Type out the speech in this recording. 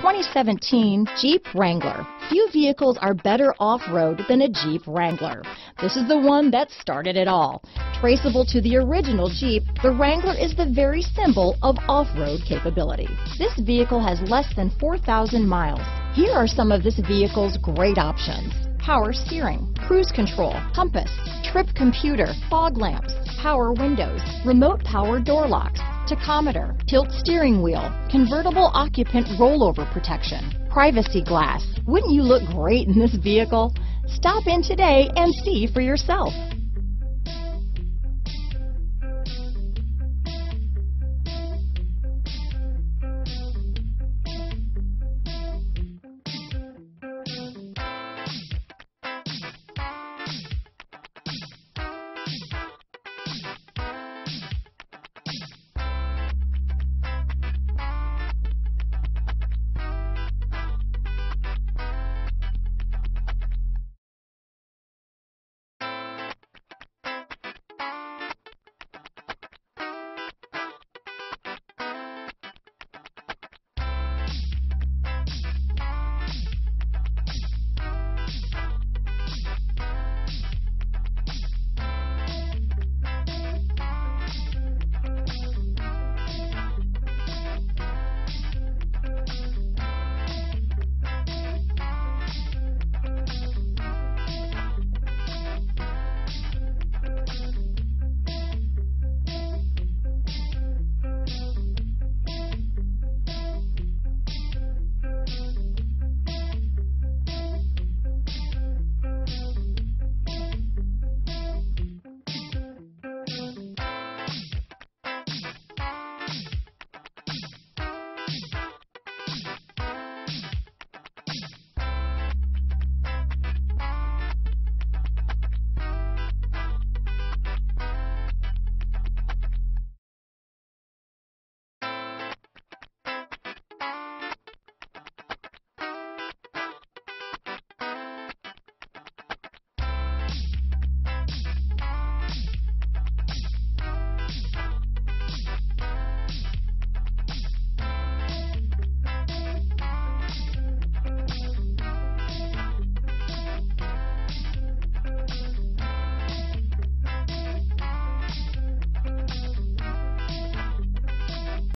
2017 Jeep Wrangler. Few vehicles are better off-road than a Jeep Wrangler. This is the one that started it all. Traceable to the original Jeep, the Wrangler is the very symbol of off-road capability. This vehicle has less than 4,000 miles. Here are some of this vehicle's great options. Power steering, cruise control, compass, trip computer, fog lamps, power windows, remote power door locks, tachometer, tilt steering wheel, convertible occupant rollover protection, privacy glass. Wouldn't you look great in this vehicle? Stop in today and see for yourself.